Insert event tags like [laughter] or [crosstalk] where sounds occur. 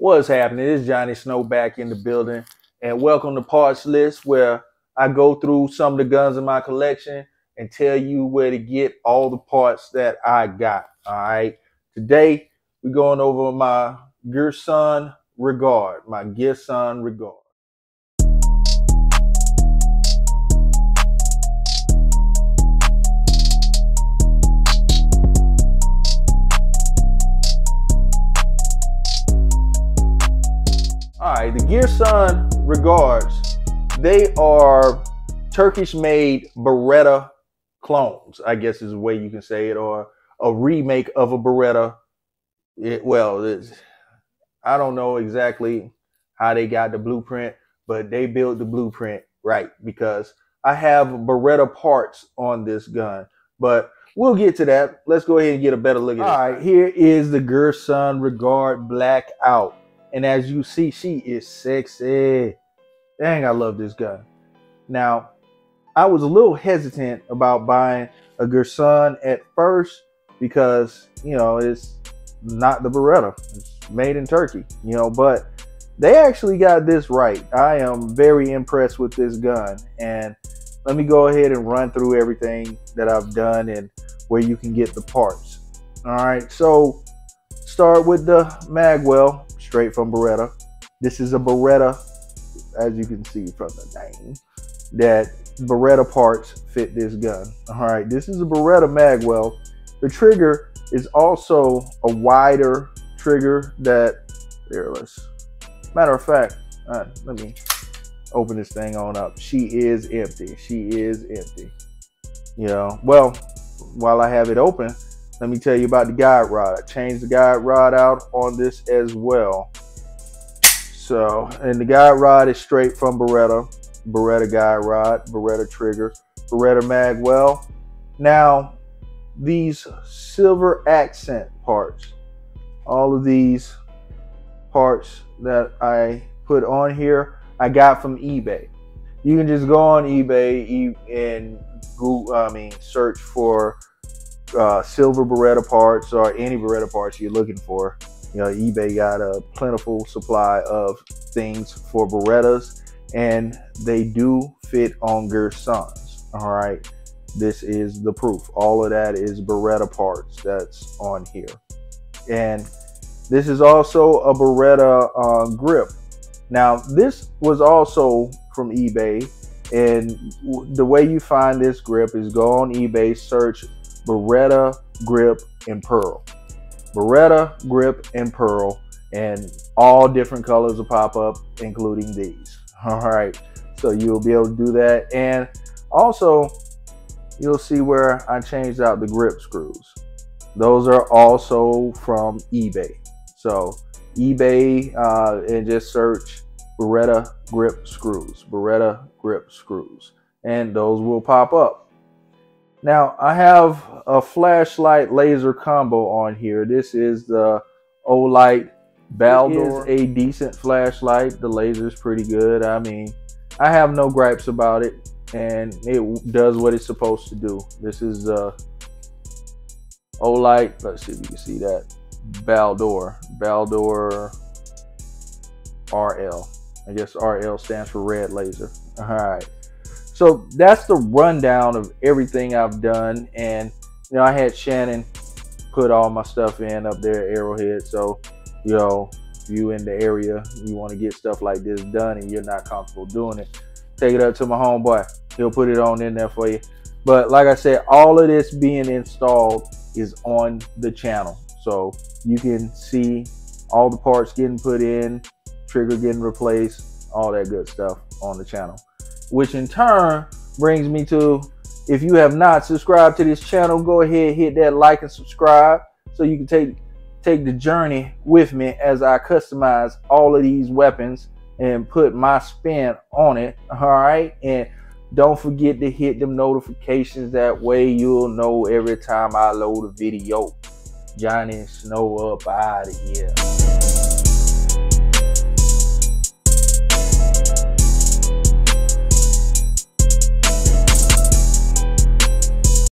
What's happening? It's Johnny Snow back in the building, and welcome to Parts List, where I go through some of the guns in my collection and tell you where to get all the parts that I got. All right. Today we're going over my Girsan Regard, my Girsan Regard. All right, the Girsan Regards, they are Turkish made Beretta clones, I guess is the way you can say it, or a remake of a Beretta. It, well, I don't know exactly how they got the blueprint, but they built the blueprint right because I have Beretta parts on this gun. But we'll get to that. Let's go ahead and get a better look at it. All right, here is the Girsan Regard Blackout. And as you see, she is sexy. Dang, I love this gun. Now, I was a little hesitant about buying a Girsan at first because, you know, it's not the Beretta. It's made in Turkey, you know, but they actually got this right. I am very impressed with this gun. And let me go ahead and run through everything that I've done and where you can get the parts. All right, so start with the magwell straight from Beretta. This is a Beretta, as you can see from the name, that Beretta parts fit this gun. All right, this is a Beretta magwell. The trigger is also a wider trigger that, there, let's, matter of fact, uh, let me open this thing on up. She is empty. She is empty. You know, well, while I have it open, let me tell you about the guide rod. I changed the guide rod out on this as well. So, and the guide rod is straight from Beretta. Beretta guide rod, Beretta trigger, Beretta magwell. Now, these silver accent parts, all of these parts that I put on here, I got from eBay. You can just go on eBay and Google, I mean, search for uh, silver Beretta parts or any Beretta parts you're looking for. You know, eBay got a plentiful supply of things for Berettas, and they do fit on Girsans. All right, this is the proof. All of that is Beretta parts that's on here, and this is also a Beretta uh, grip. Now, this was also from eBay, and the way you find this grip is go on eBay, search Beretta grip and pearl. Beretta grip and pearl and all different colors will pop up including these. [laughs] All right so you'll be able to do that. And also you'll see where I changed out the grip screws. Those are also from eBay. So eBay uh, and just search Beretta grip screws Beretta grip screws and those will pop up now I have a flashlight laser combo on here. This is the Olight Baldr. It is a decent flashlight. The laser is pretty good. I mean, I have no gripes about it and it does what it's supposed to do. This is uh Olight. Let's see if you can see that. Baldr. Baldr RL. I guess RL stands for red laser. All right. So that's the rundown of everything I've done. And, you know, I had Shannon put all my stuff in up there Arrowhead. So, you know, if you in the area, you want to get stuff like this done and you're not comfortable doing it, take it up to my homeboy. He'll put it on in there for you. But like I said, all of this being installed is on the channel. So you can see all the parts getting put in, trigger getting replaced, all that good stuff on the channel which in turn brings me to if you have not subscribed to this channel, go ahead, hit that like and subscribe so you can take take the journey with me as I customize all of these weapons and put my spin on it. All right. And don't forget to hit them notifications. That way you'll know every time I load a video. Johnny Snow up out of here.